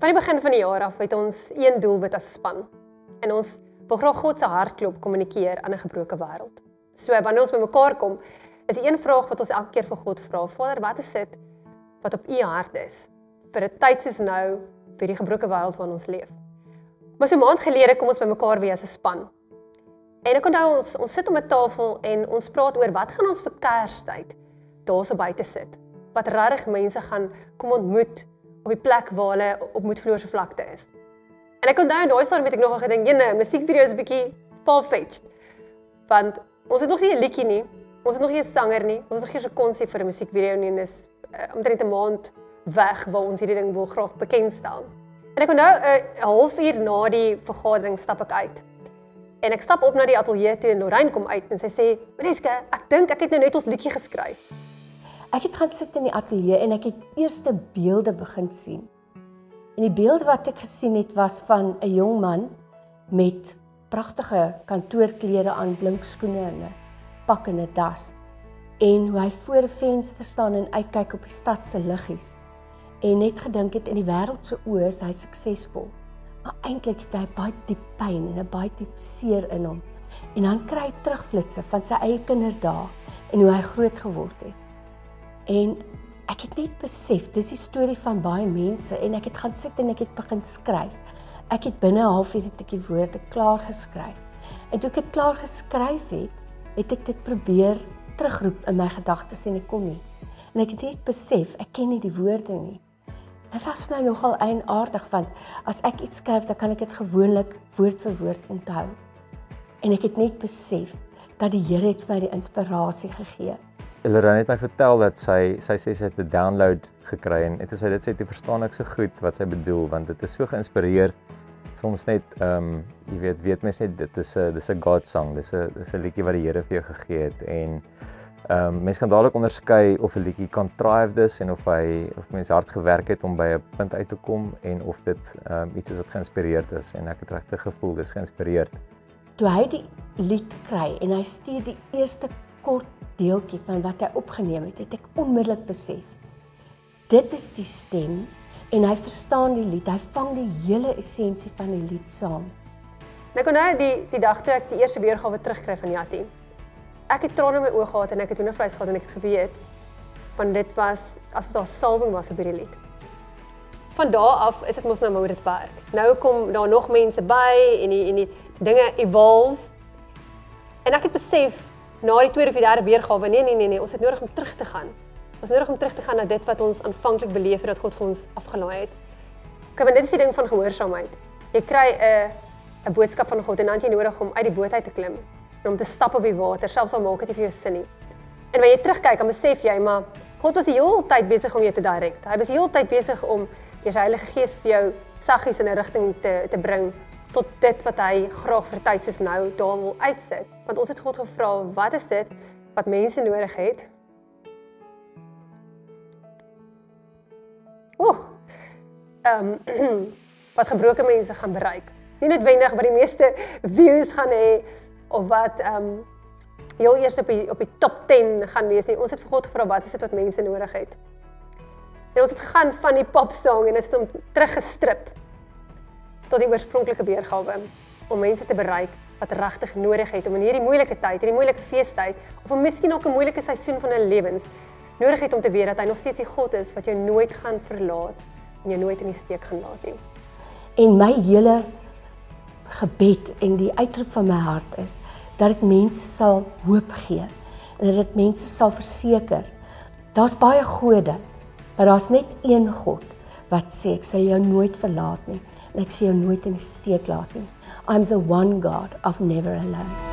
Van die begin van die jaar af het ons een doelwit as span. En ons wil graag God se hartklop kommunikeer aan 'n gebroke wêreld. So wanneer ons bymekaar kom, is die een vraag wat ons elke keer vir God vra: Vader, wat is dit wat op U hart is vir 'n tyd soos nou vir die gebroke wêreld waarin ons leef? Maar so 'n maand gelede kom ons bymekaar weer as 'n span. En ek onthou ons ons sit om 'n tafel en ons praat oor wat gaan ons vir Kerstyd daarso buite sit. Wat regtig mense gaan kom ontmoet op die plek waar hulle op Moedvloer se vlakte is. En ek onthou daai stadium het ek nogal gedink, "Jene, musiekvideo is 'n bietjie far-fetched." Want ons het nog nie 'n liedjie nie. Ons het nog nie 'n sanger nie. Ons het nog geen konsep vir 'n musiekvideo nie en dis uh, omtrent 'n maand weg waar ons hierdie ding wil graag bekendstel. En ek onthou 'n uh, halfuur na die vergadering stap ek uit. En ek stap op na die ateljee toe en Lorraine kom uit en sy sê, "Mariska, ek dink ek het nou net ons liedjie geskryf." Ek het gaan sit in die ateljee en ek het eerste beelde begin sien. En die beeld wat ek gesien het was van 'n jong man met pragtige kantoorklere aan, blink skoene en 'n pak en 'n das. En hoe hy voor 'n venster staan en uitkyk op die stad se liggies. En net gedink het in die wêreld se oë is hy suksesvol. Maar eintlik het hy baie diep pyn en 'n baie diep seer in hom. En dan kry hy terugflitsse van sy eie kinderdae en hoe hy groot geword het. En ek het net besef dis die storie van baie mense en ek het gaan sit en ek het begin skryf. Ek het binne 'n halfuur het ek die woorde klaar geskryf. En toe ek dit klaar geskryf het, het ek dit probeer terugroep in my gedagtes en ek kon nie. En ek het net besef ek ken nie die woorde nie. Dit was vir my nogal eienaardig want as ek iets skryf, dan kan ek dit gewoonlik woord vir woord onthou. En ek het net besef dat die Here het vir my die inspirasie gegee. Elena het my vertel dat sy sy sê sy het 'n download gekry en dit is hy dit sê jy verstaan ek so goed wat sy bedoel want dit is so geïnspireerd soms net ehm um, jy weet weet mens net dit is 'n dis 'n God song dis 'n dis 'n liedjie wat die Here vir jou gegee het en ehm um, mens kan dadelik onderskei of 'n liedjie contrived is en of hy of mens hard gewerk het om by 'n punt uit te kom en of dit ehm um, iets is wat geïnspireerd is en ek het regtig gevoel dis geïnspireerd. Toe hy die lied kry en hy stuur die eerste kort deeltjie van wat hy opgeneem het, het ek onmiddellik besef. Dit is die stem en hy verstaan die lied. Hy vang die hele essensie van die lied saam. Nou kon nou die die dag toe ek die eerste weergawe terugkry van Jatti. Ek het trane in my oë gehad en ek het hoendervleis gehad en ek het geweet want dit was asof daar salwing was op hierdie lied. Van daar af is dit mos nou hoe dit werk. Nou kom daar nog mense by en die en die dinge evolve. En ek het besef na die tweede of die derde weergawe, nee nee nee nee, ons het nodig om terug te gaan. Ons het nodig om terug te gaan na dit wat ons aanvanklik beleef het dat God vir ons afgelaai het. Kyk, want dit is die ding van gehoorsaamheid. Jy kry 'n 'n boodskap van God en dan het jy nodig om uit die boot uit te klim en om te stap op die water, selfs al maak dit vir jou sin nie. En wanneer jy terugkyk, dan besef jy maar God was die hele tyd besig om jou te direk. Hy was die hele tyd besig om deur sy Heilige Gees vir jou saggies in 'n rigting te te bring tot dit wat hy graag vir tyd soos nou daar wil uitsit. Want ons het God gevra, wat is dit wat mense nodig het? Oeg. Ehm um, wat gebroke mense gaan bereik. Nie noodwendig wat die meeste views gaan hê of wat ehm um, heel eers op die op die top 10 gaan wees nie. Ons het vir God gevra wat is dit wat mense nodig het. En ons het gegaan van die pop song en dit het hom teruggestrip tot die oorspronklike weergawe om mense te bereik wat regtig nodig het om in hierdie moeilike tyd, hierdie moeilike feestyd of om miskien ook 'n moeilike seisoen van hulle lewens nodig het om te weet dat hy nog steeds die God is wat jou nooit gaan verlaat en jou nooit in die steek gaan laat nie. En my hele gebed en die uitroep van my hart is dat dit mense sal hoop gee en dat dit mense sal verseker. Daar's baie gode, maar daar's net een God wat sê ek sal jou nooit verlaat nie en ek sien jou nooit in die steek laat nie. I'm the one God of never alone.